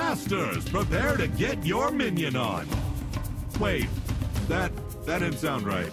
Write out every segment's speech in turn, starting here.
Masters, prepare to get your minion on. Wait, that that didn't sound right.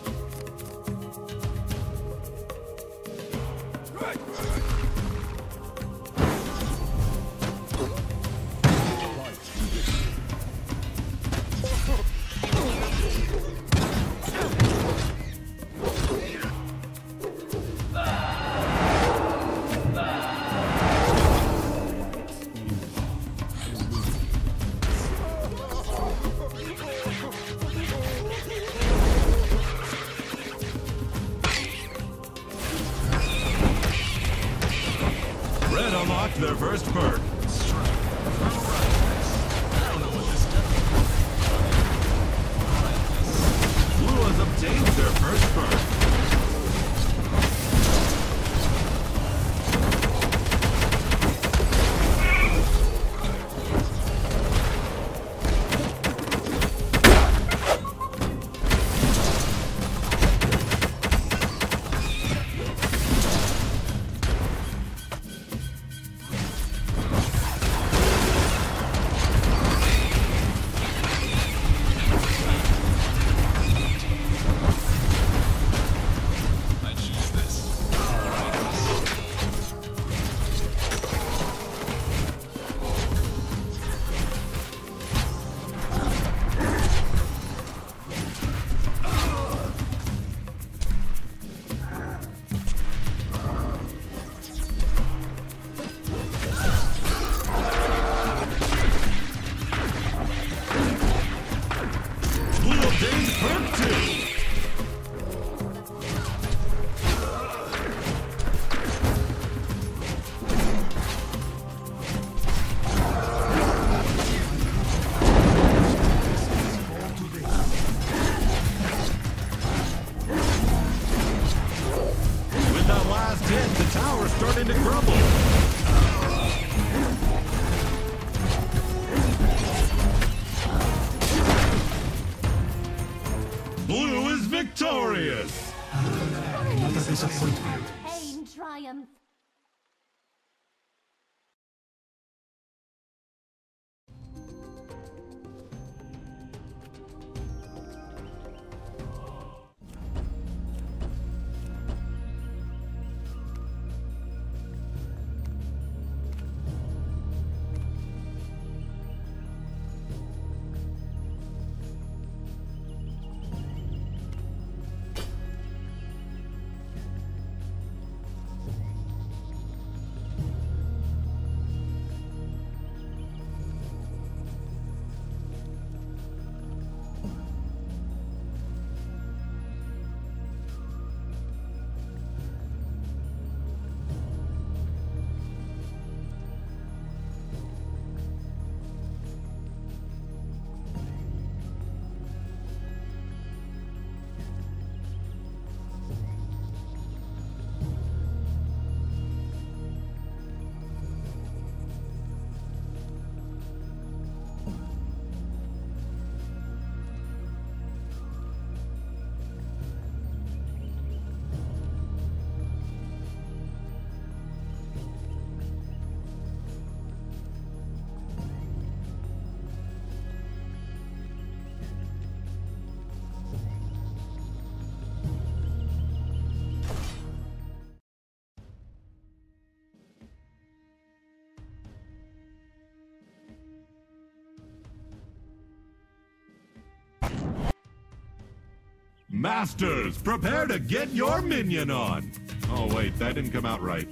Masters, prepare to get your minion on. Oh, wait, that didn't come out right.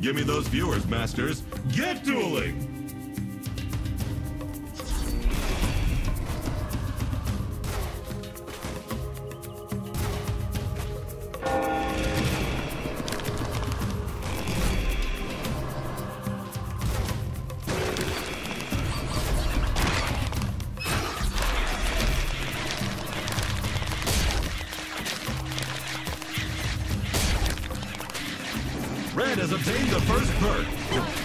Give me those viewers, Masters. Get dueling! Red has obtained the first perk.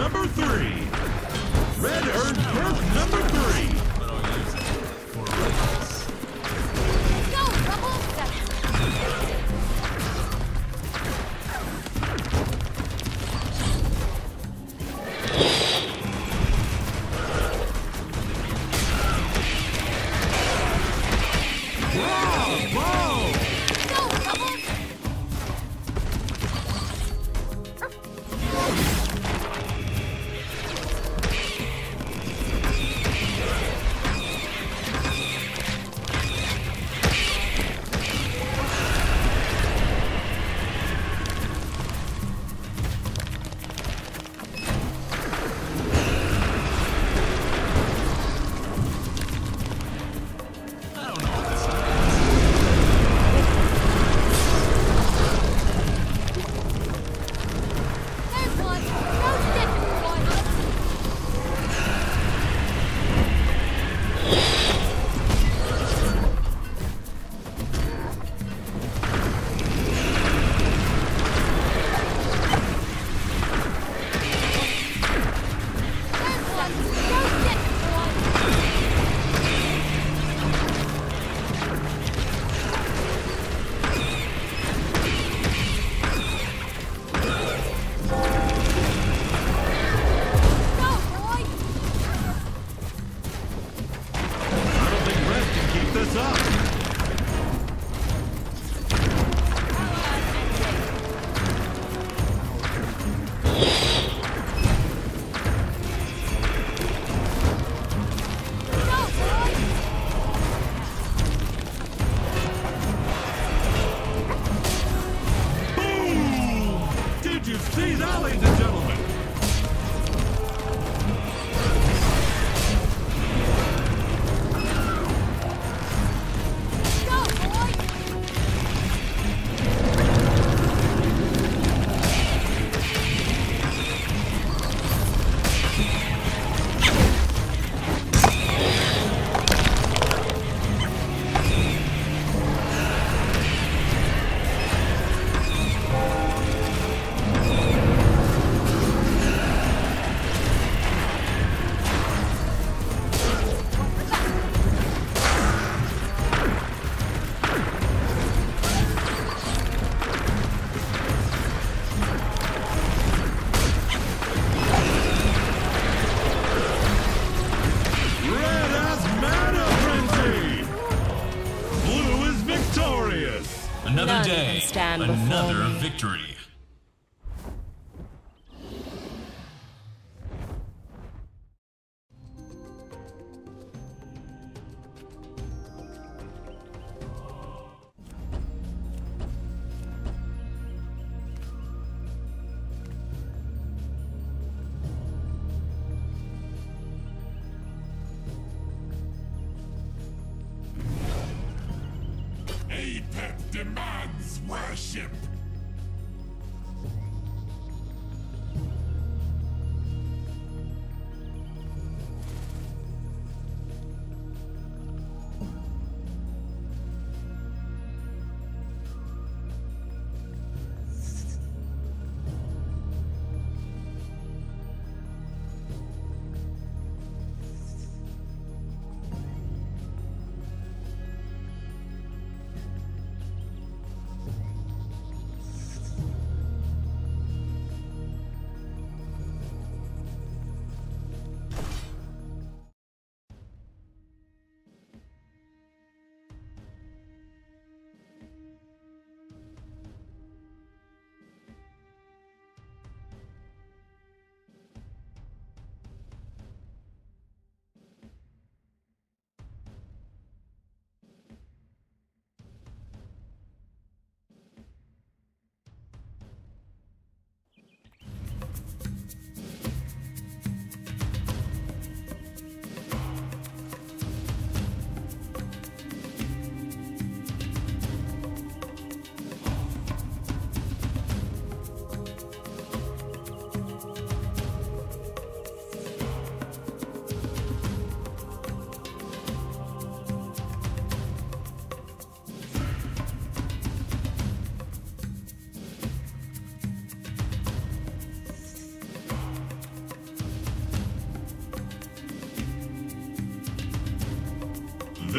Number three. Another victory.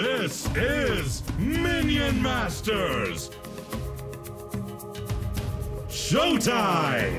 This is Minion Masters! Showtime!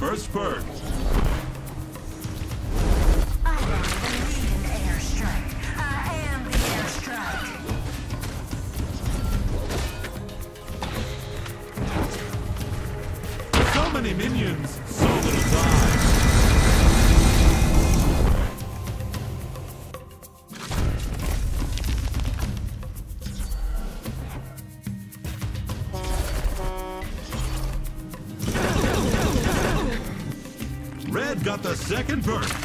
First perk. Got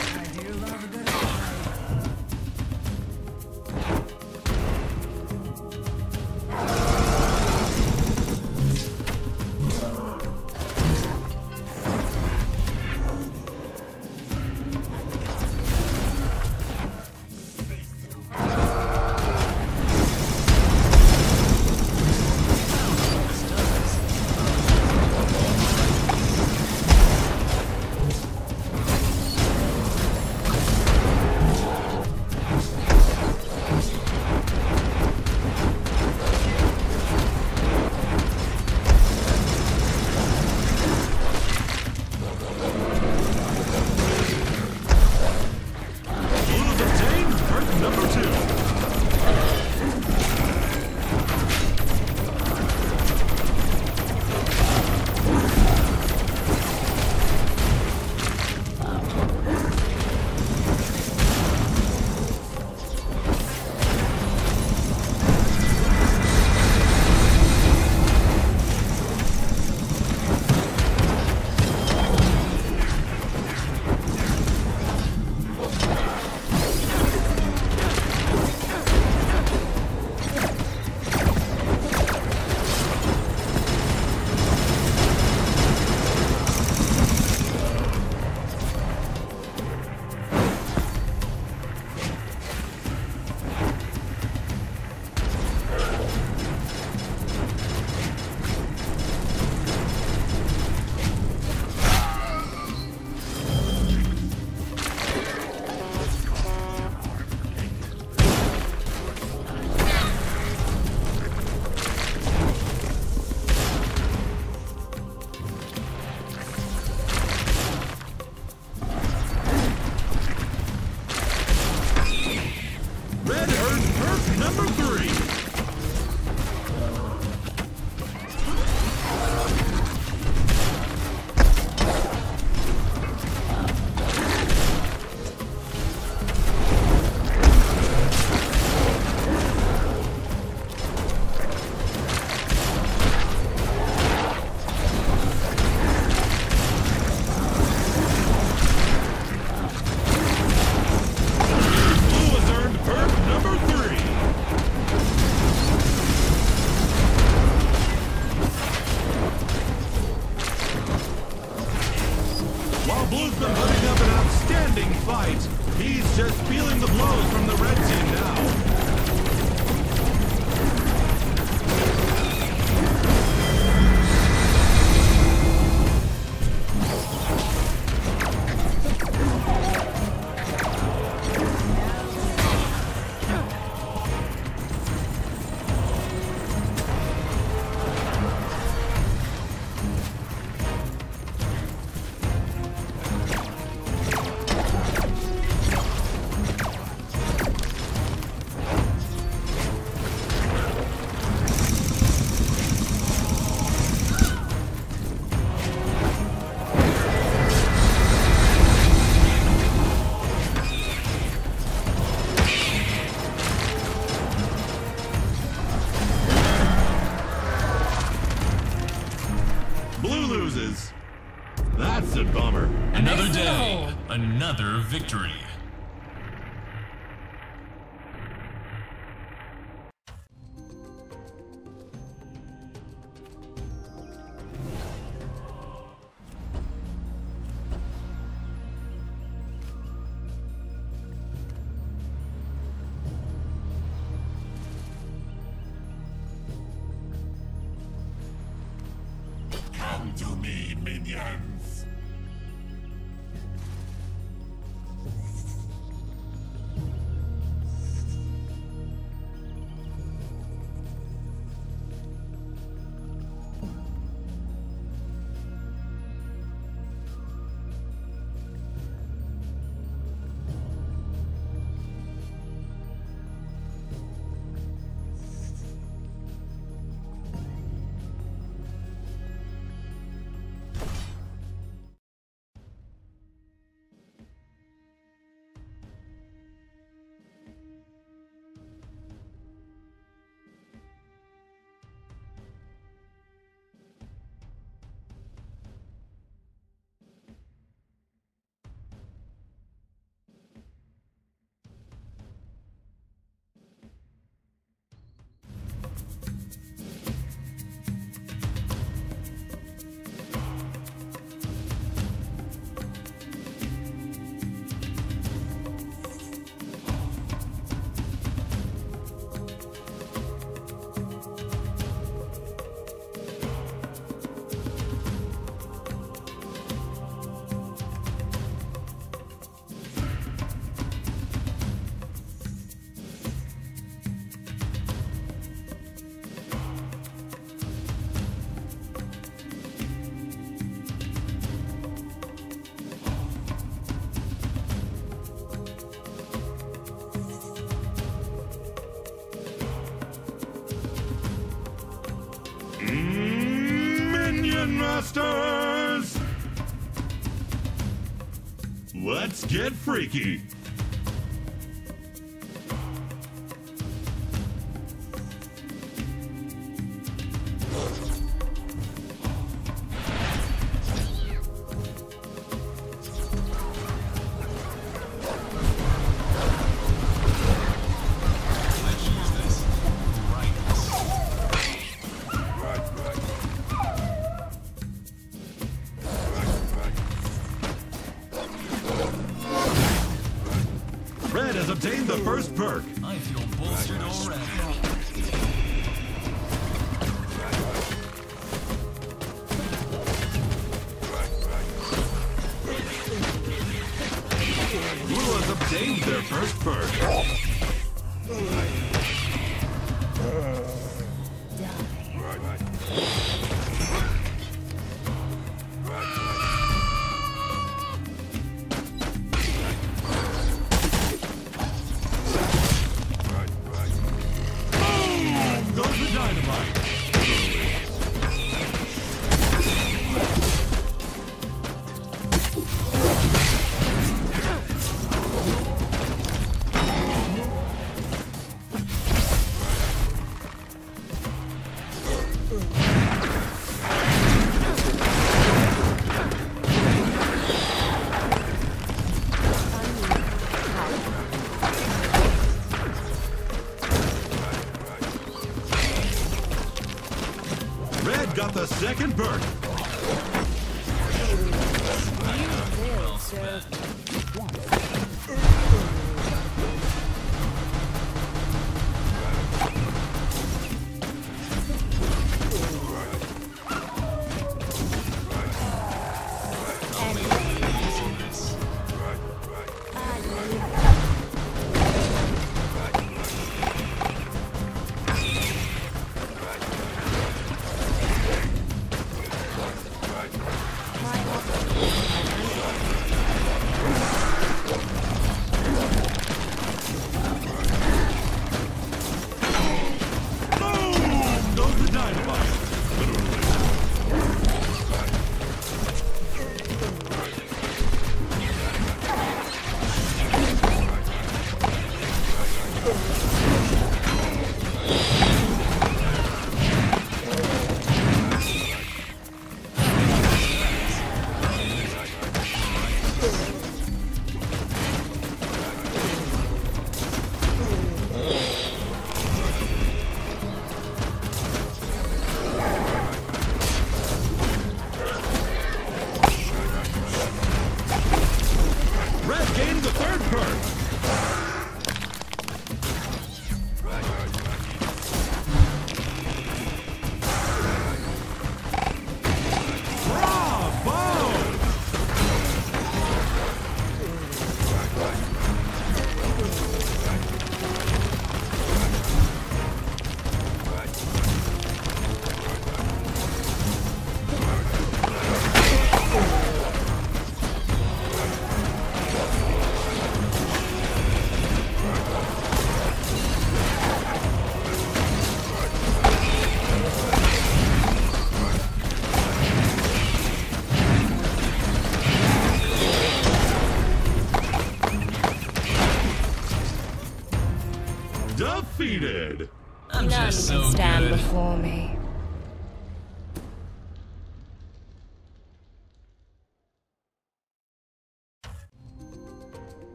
get freaky!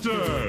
Minion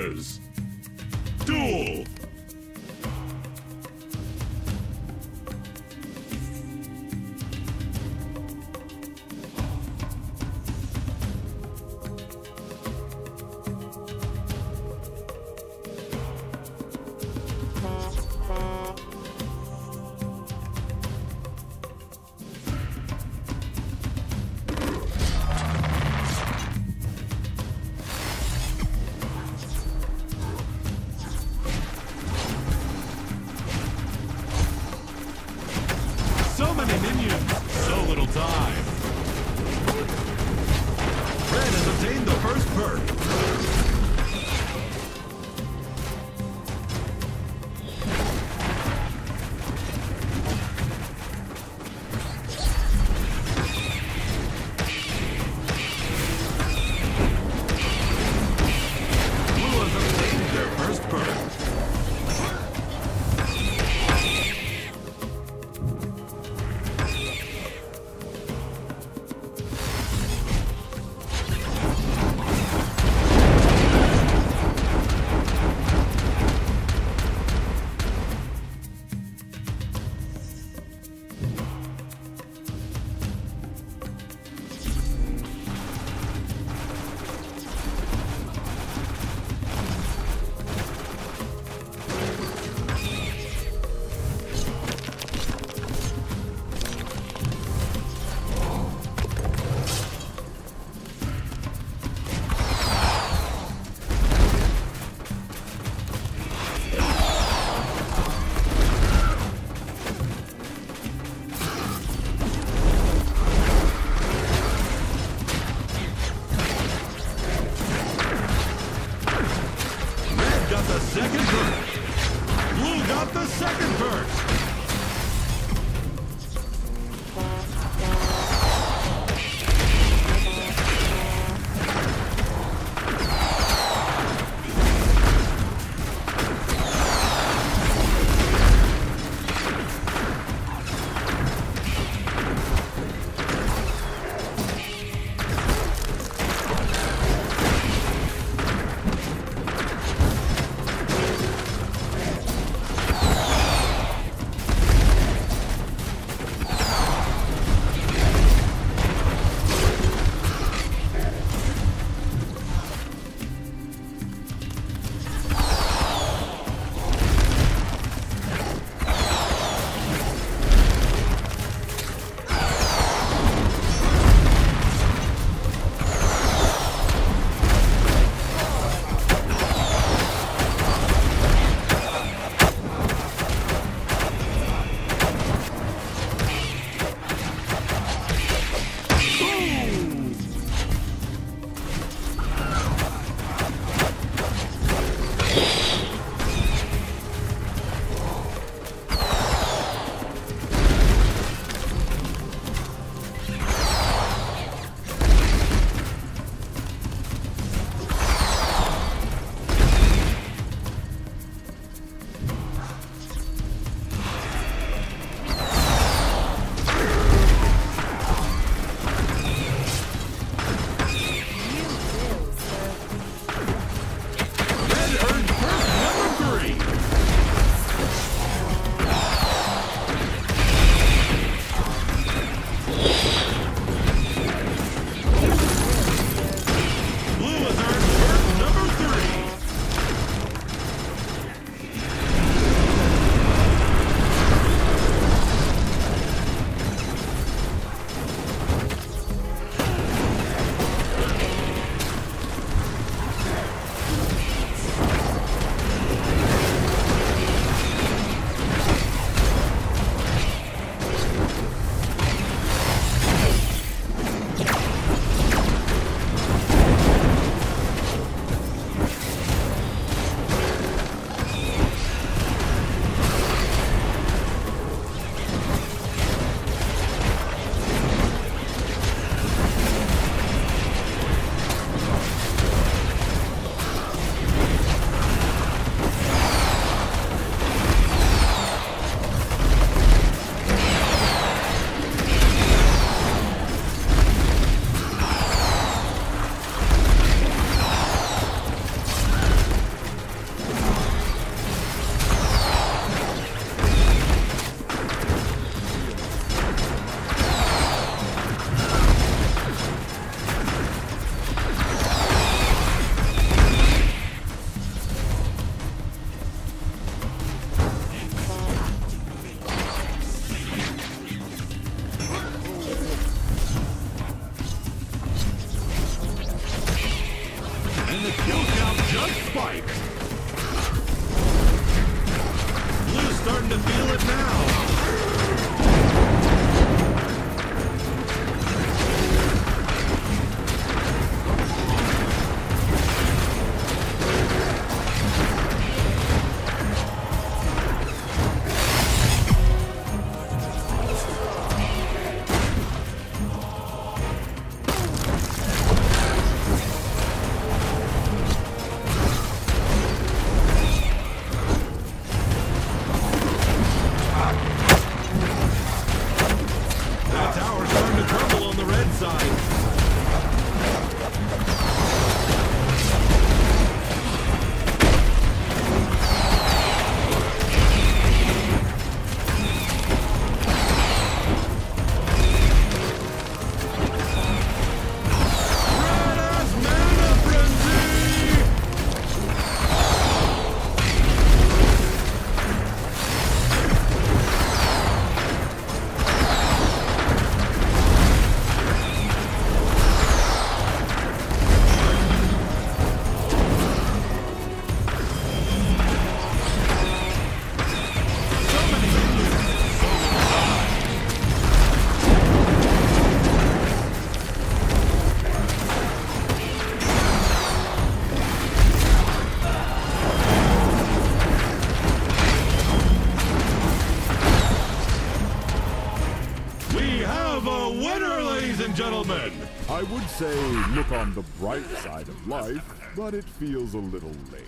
but it feels a little late.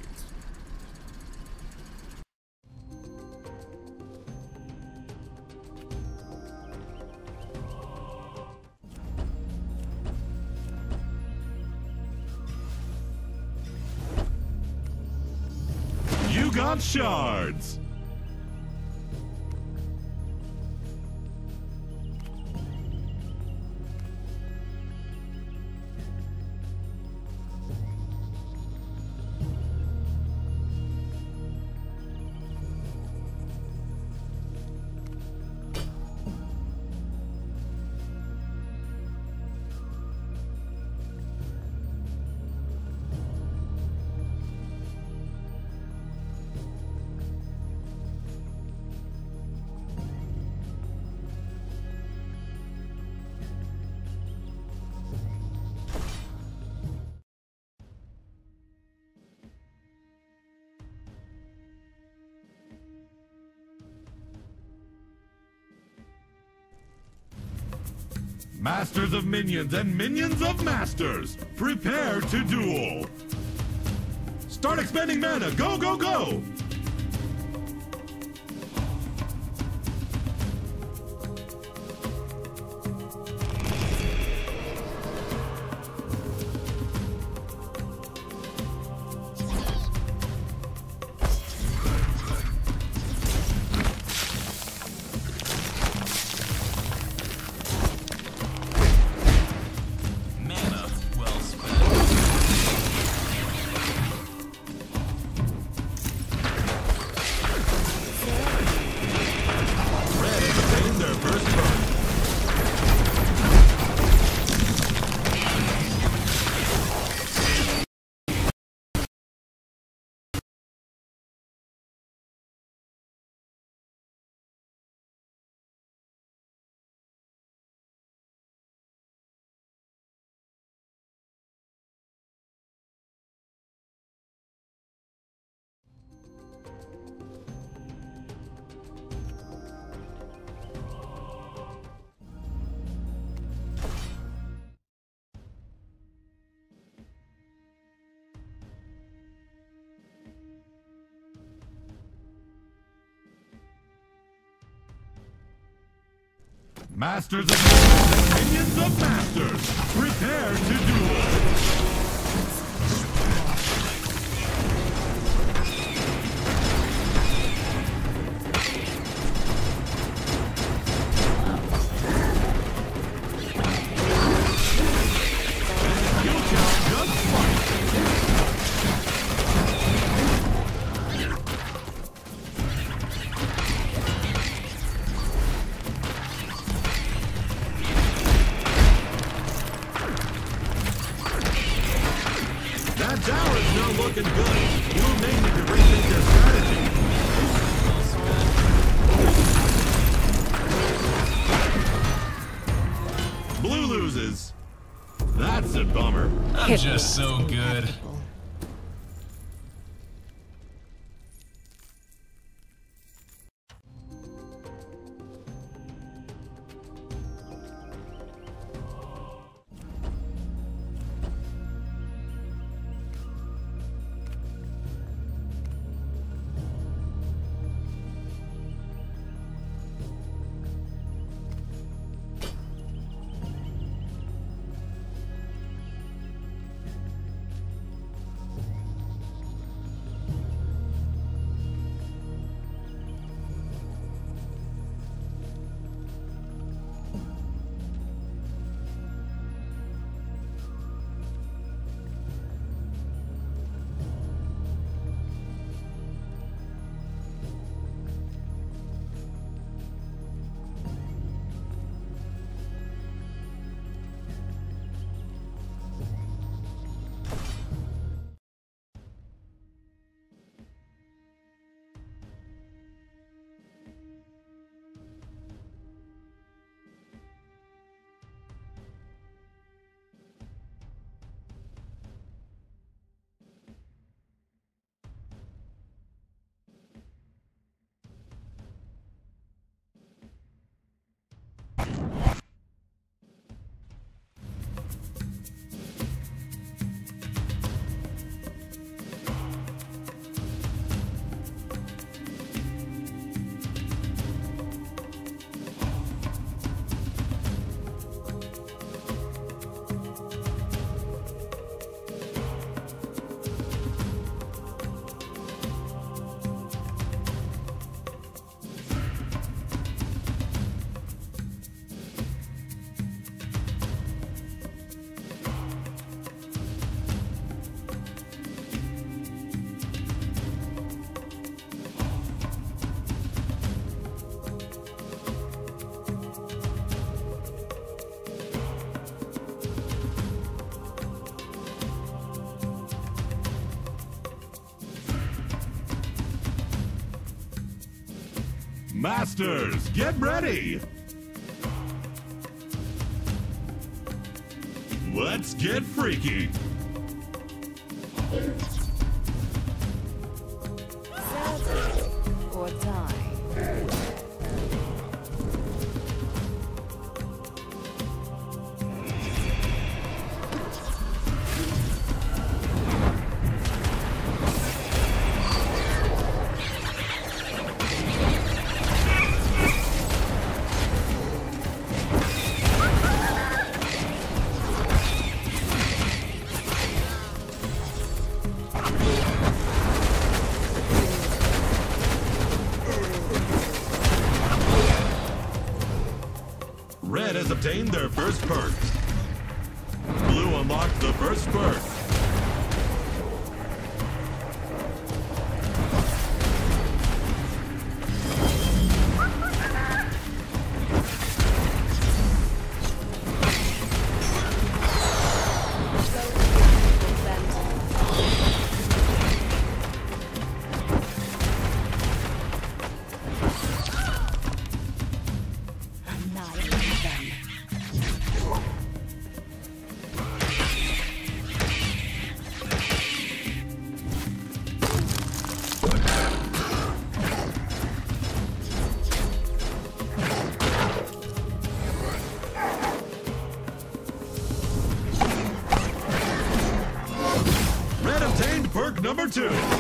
You got shards. Masters of minions and minions of masters, prepare to duel. Start expending mana. Go, go, go. Masters of minions and minions of masters, prepare to duel. Loses. That's a bummer. I'm just so good. Masters, get ready! Let's get freaky! two.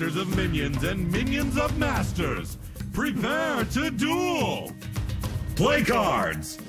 masters of minions and minions of masters. Prepare to duel! Play cards!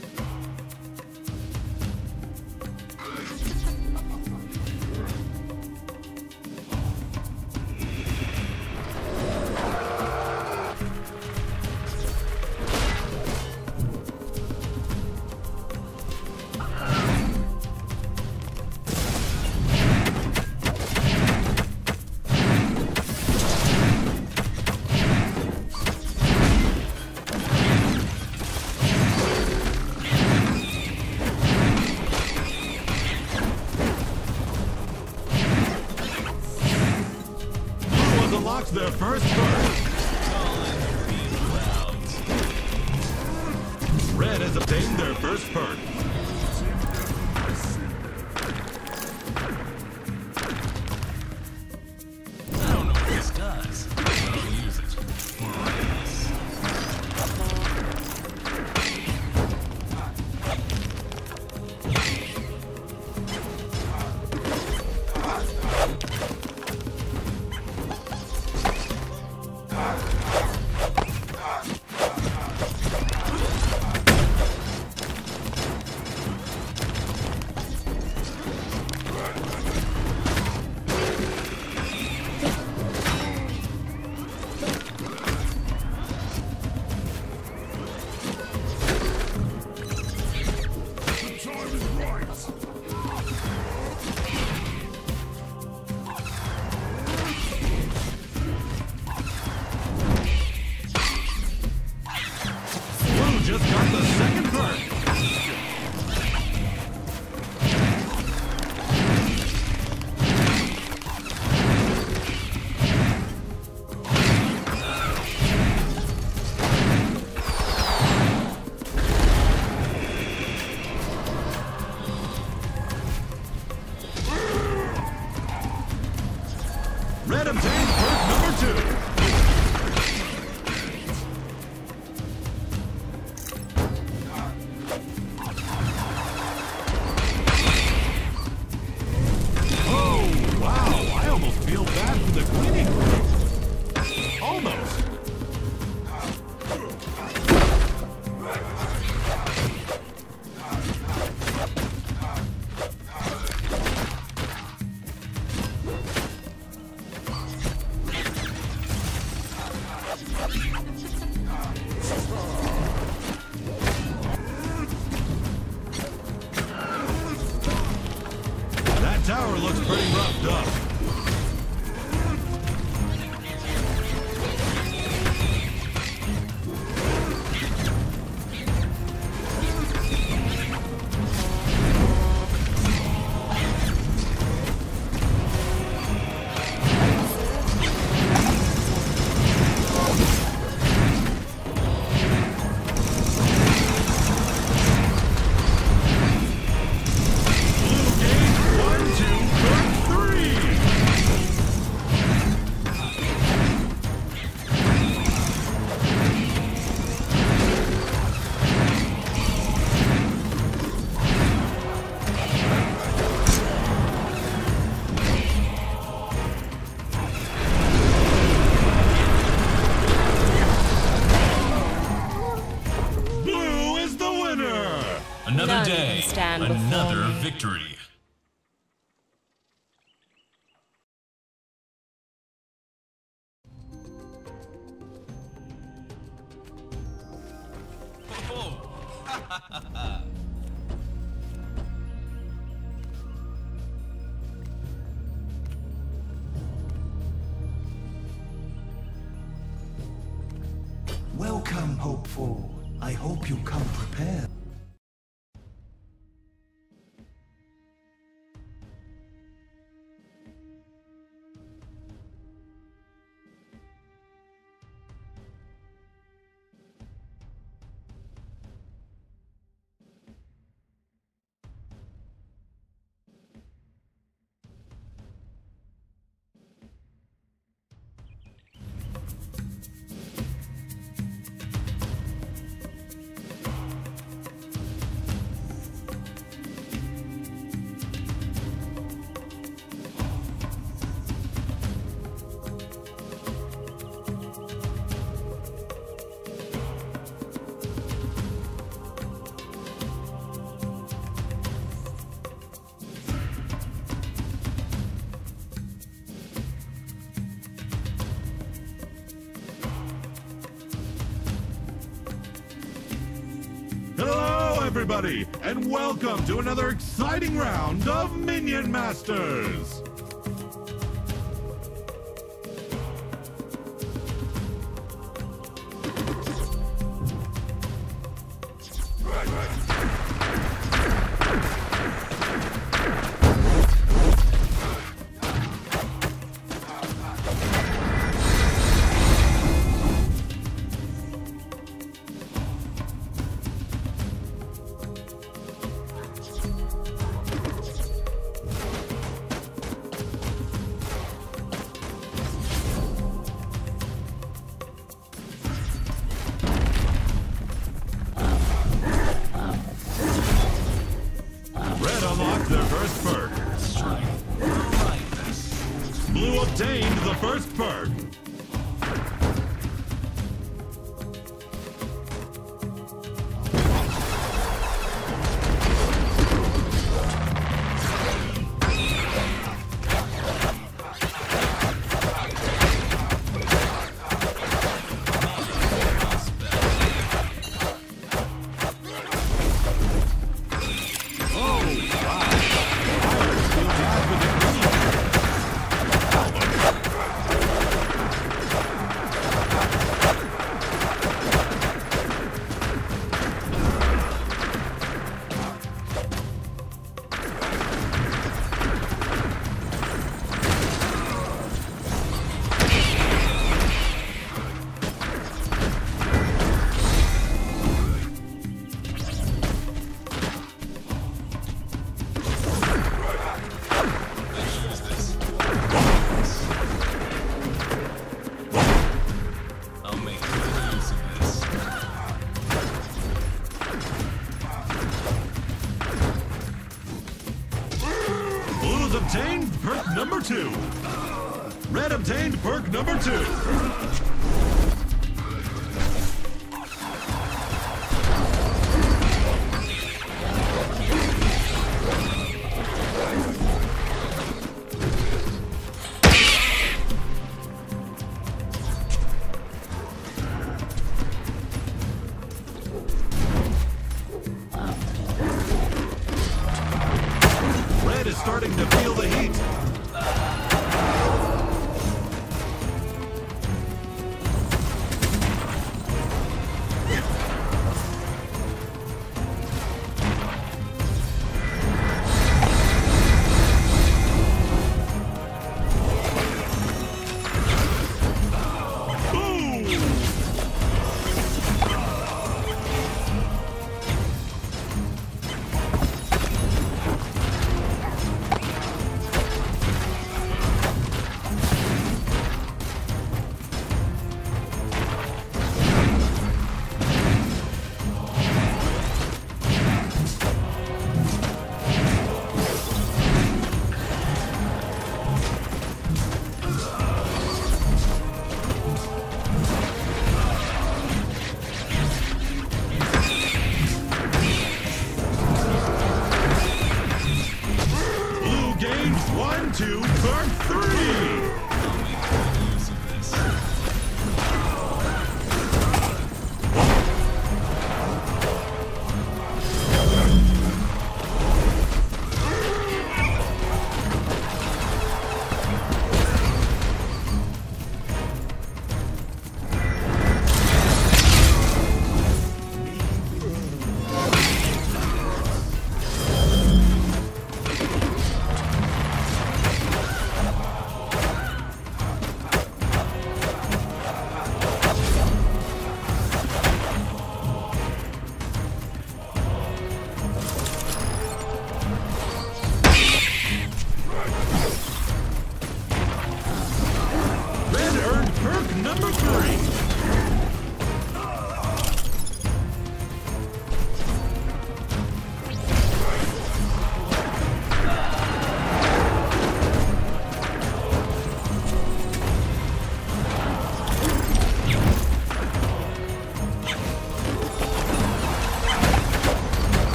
And welcome to another exciting round of Minion Masters.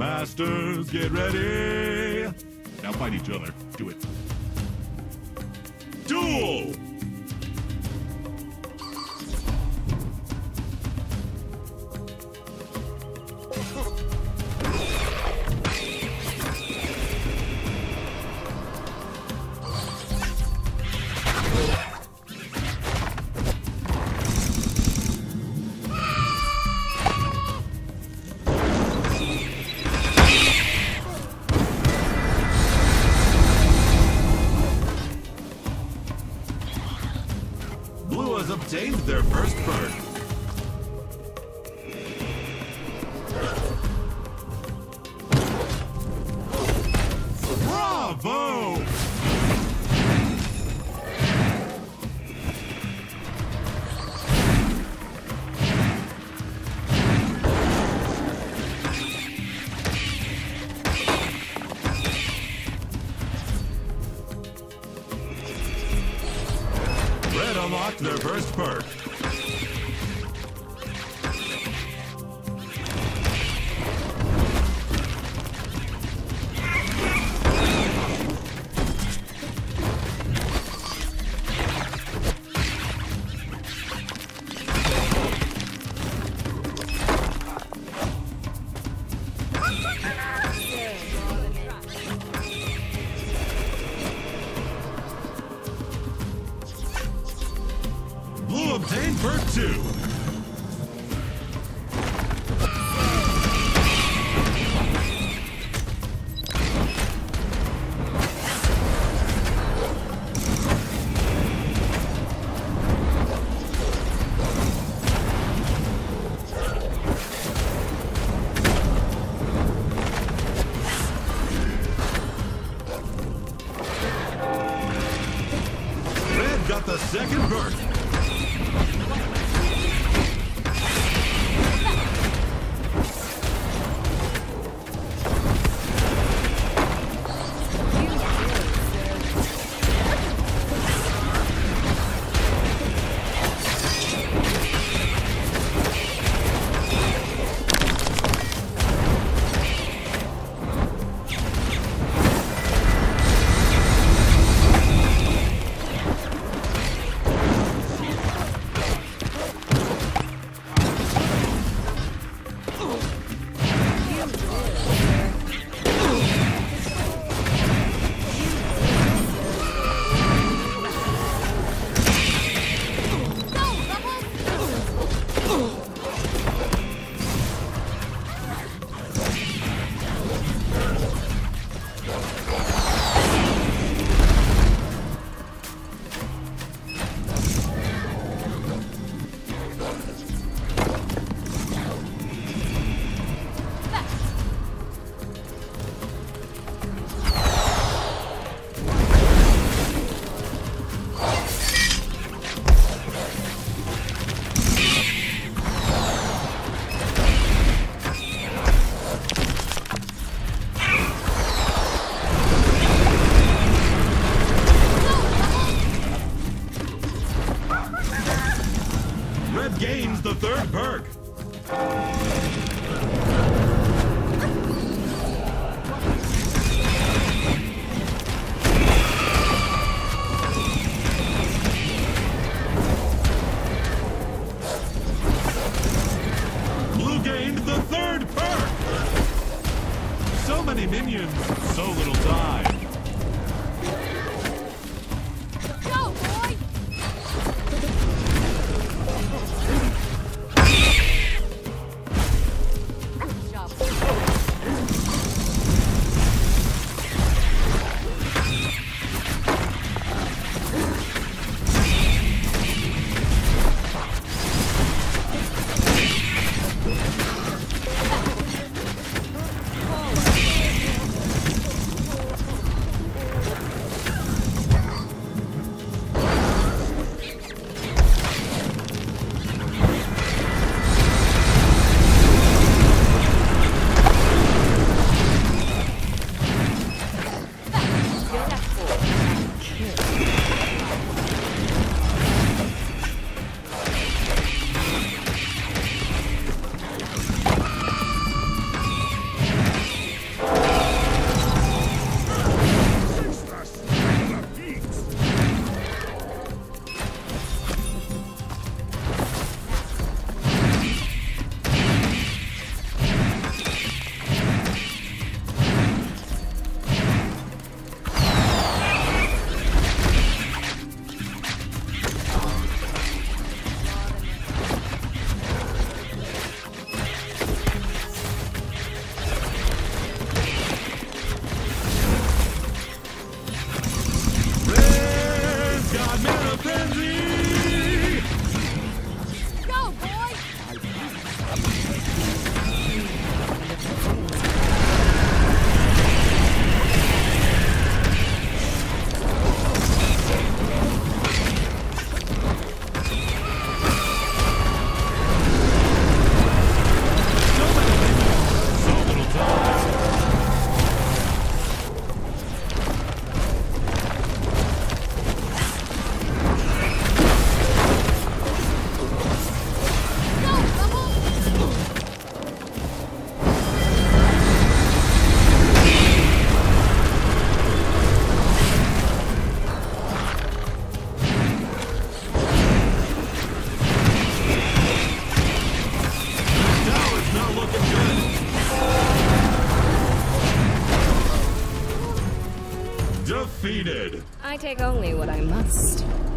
Masters, get ready. Now fight each other. Do it. Duel!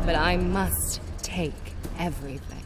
But I must take everything.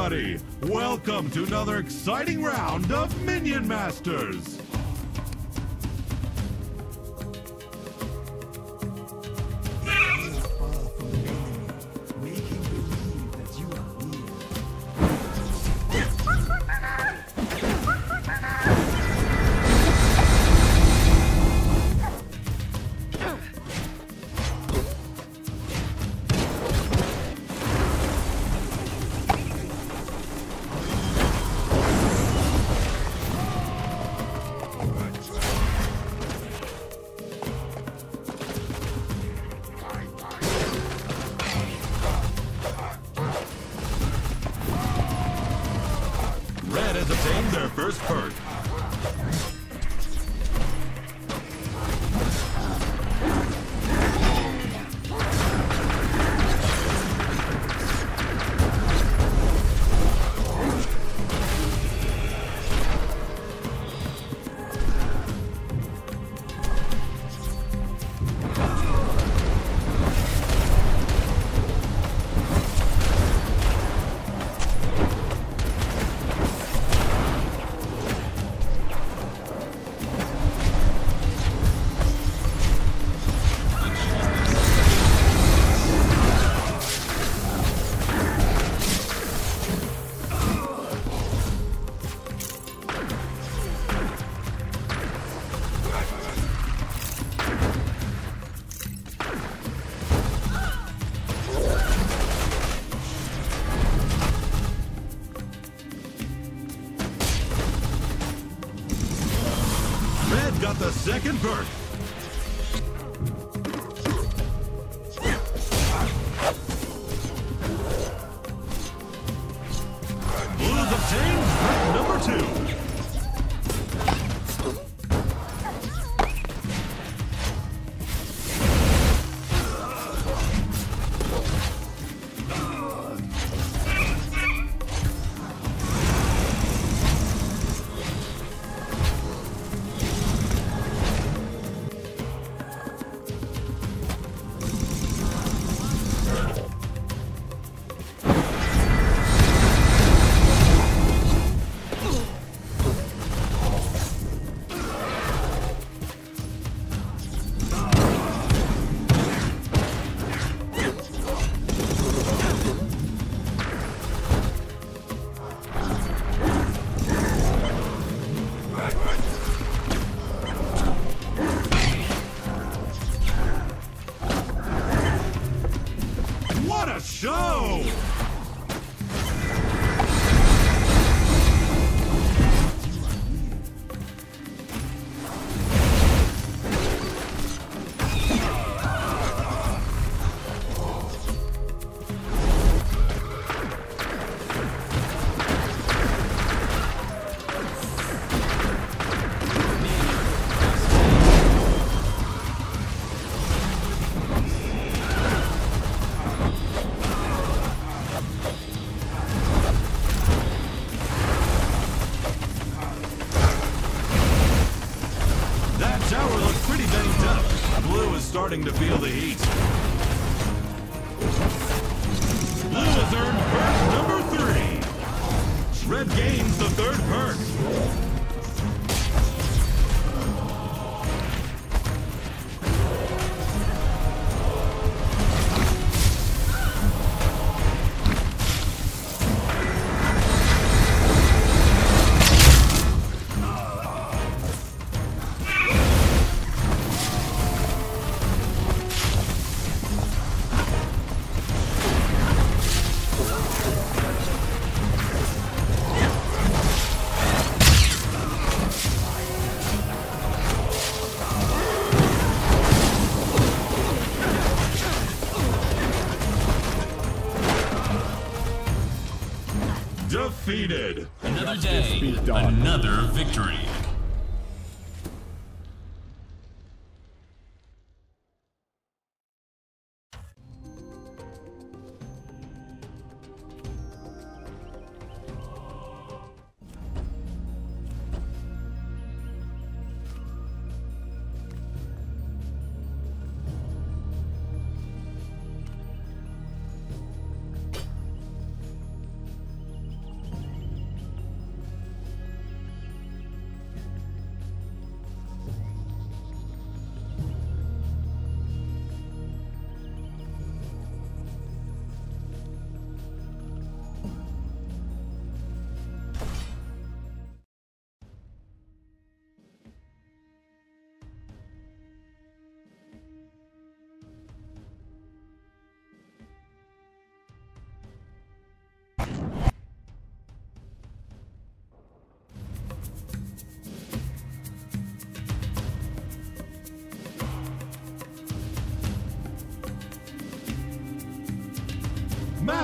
everybody! Welcome to another exciting round of Minion Masters! the second birth.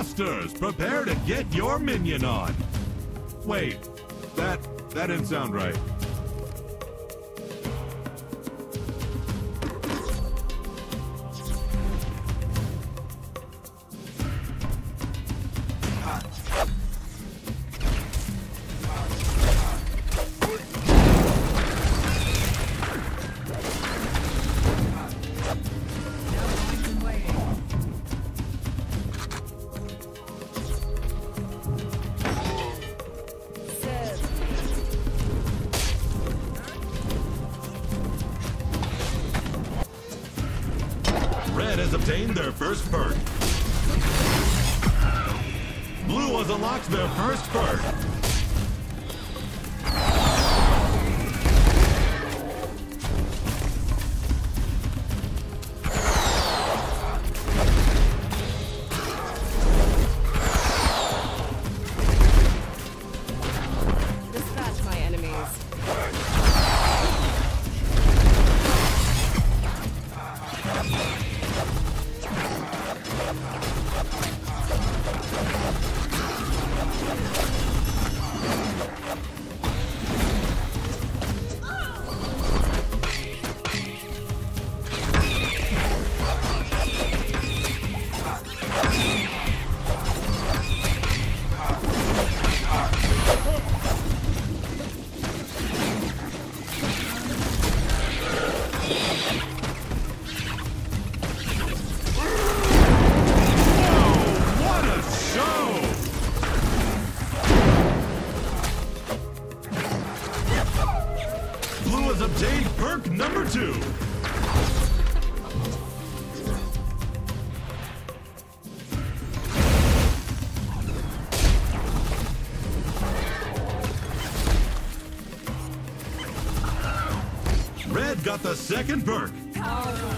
Masters, prepare to get your minion on. Wait, that that didn't sound right. Blue has obtained perk number two. Red got the second perk. Red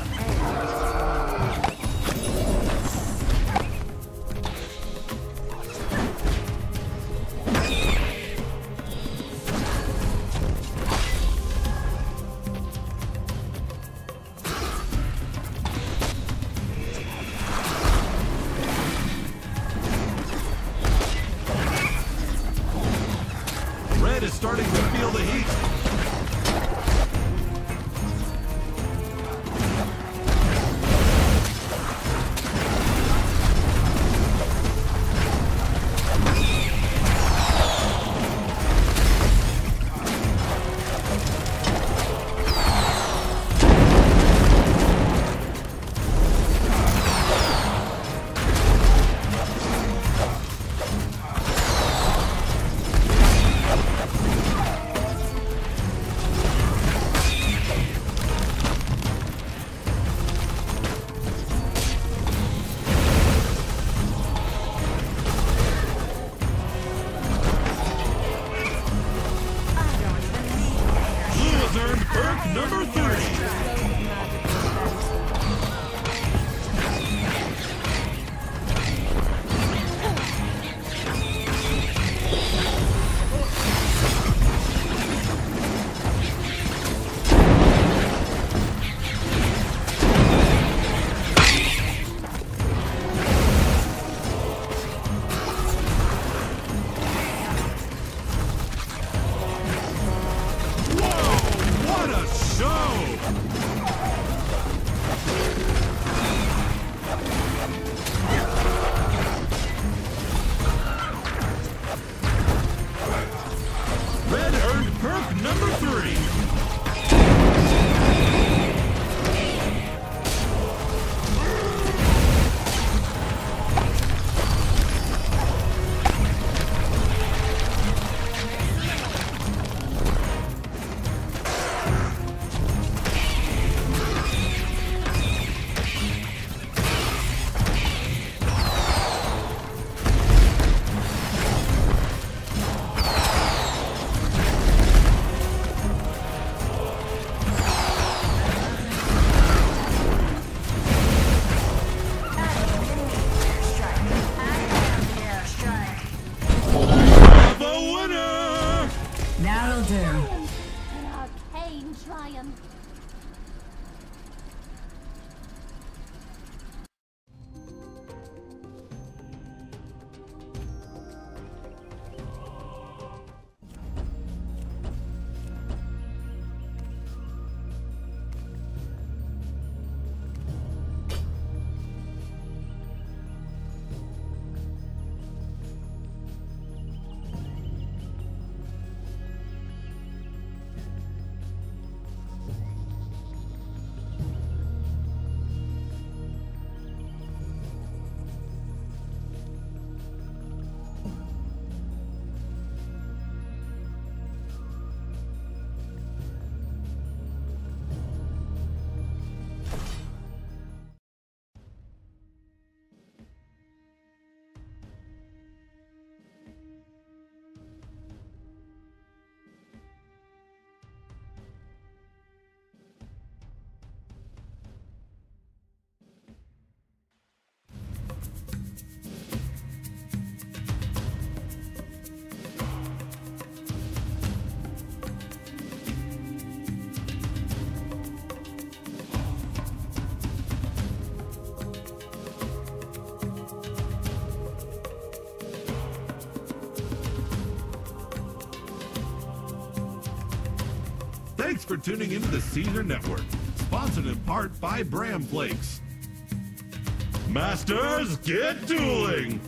That'll do. An arcane triumph. for tuning into the Caesar Network, sponsored in part by Bram Flakes. Masters, get dueling!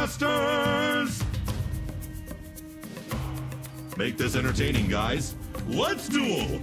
Masters! Make this entertaining, guys. Let's duel!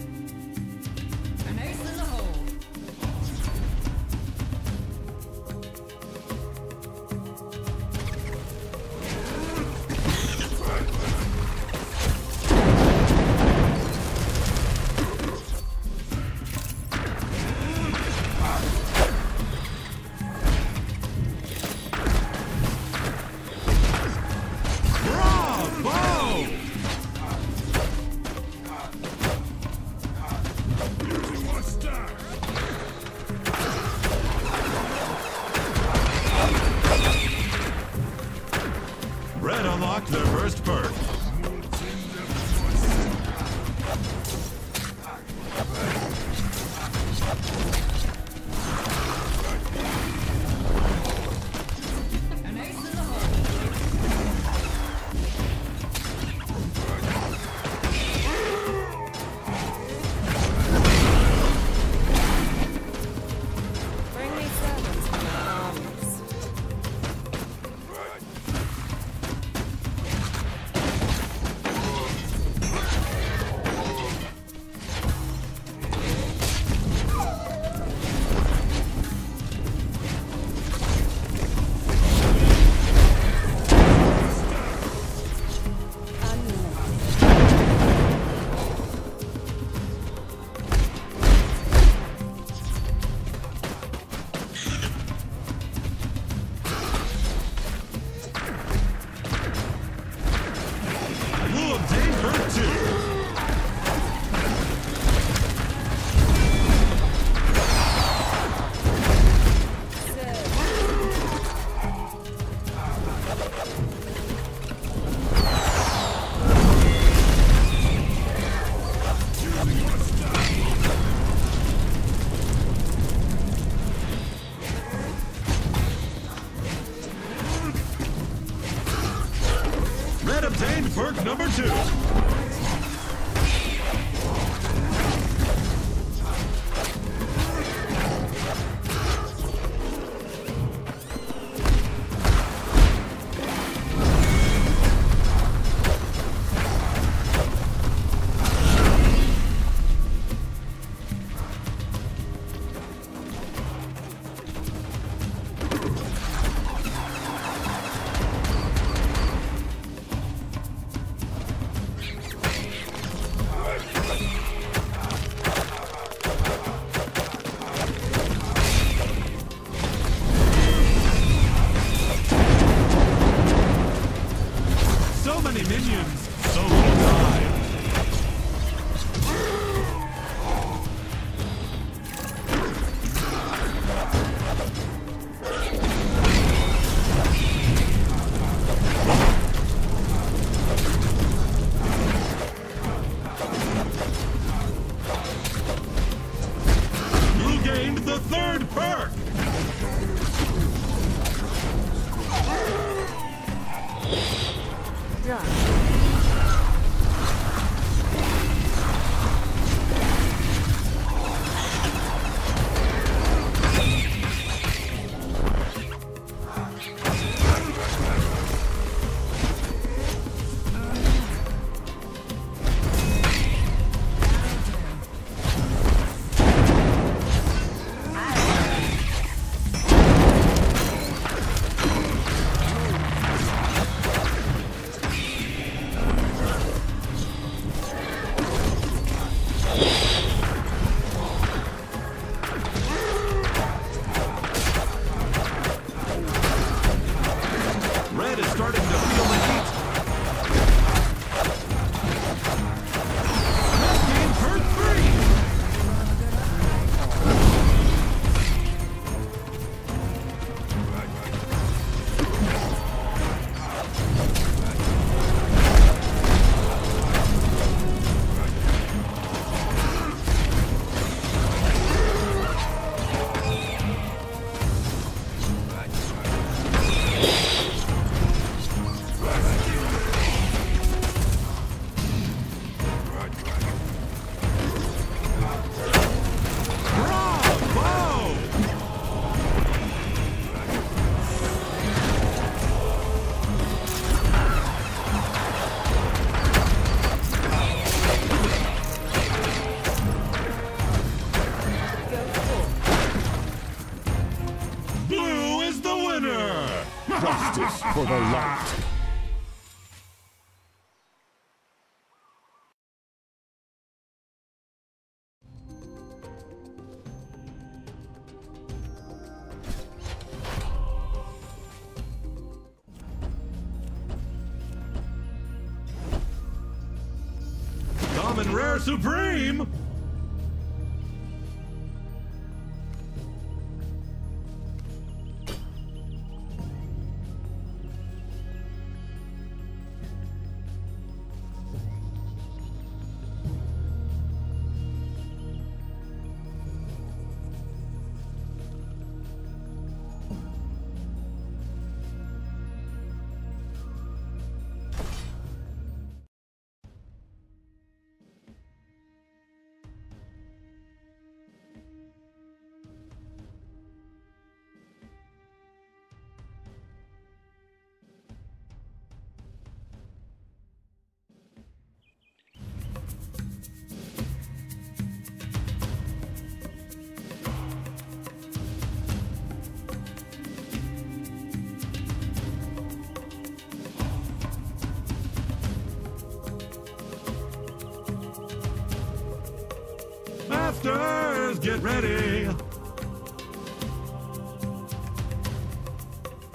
Get ready.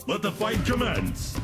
Let the fight commence.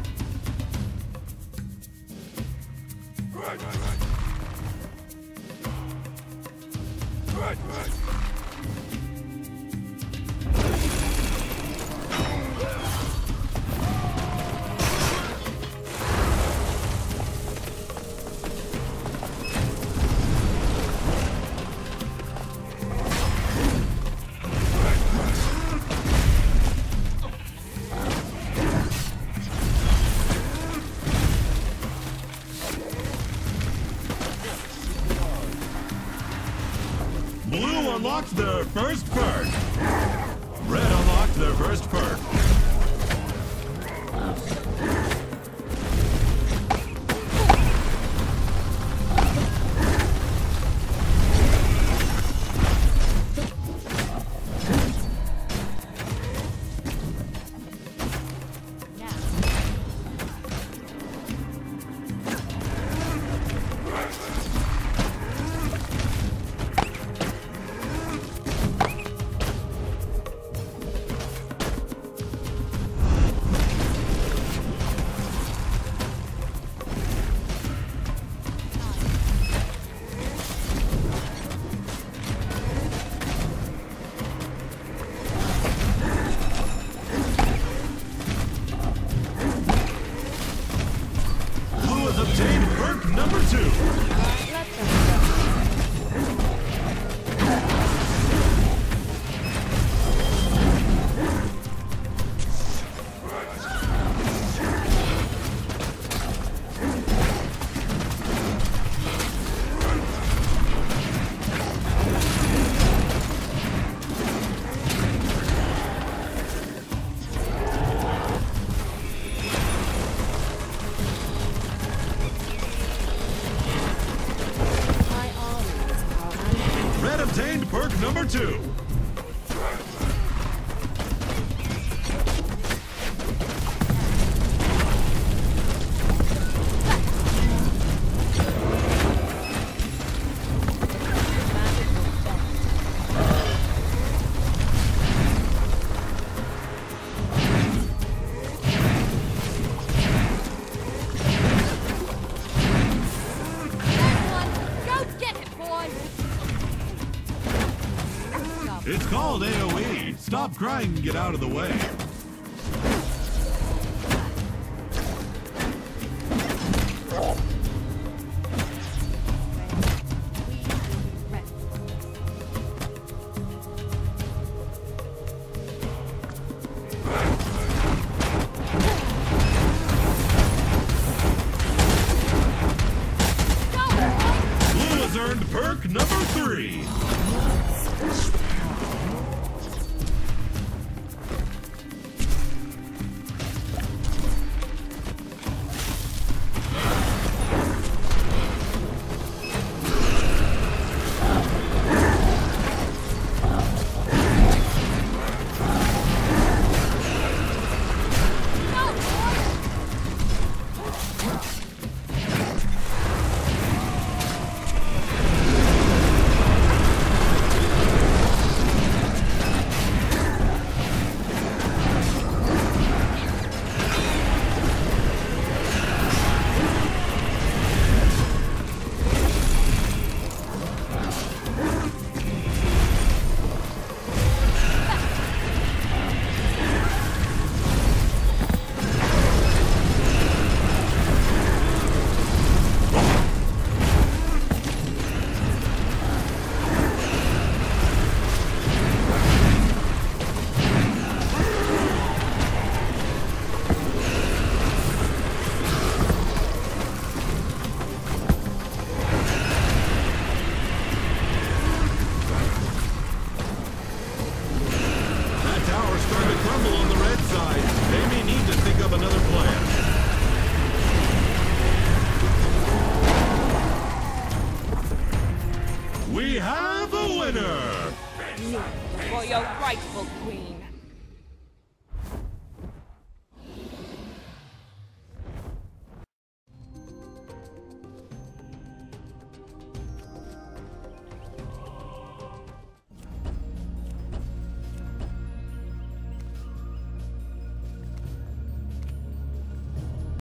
obtained perk number two.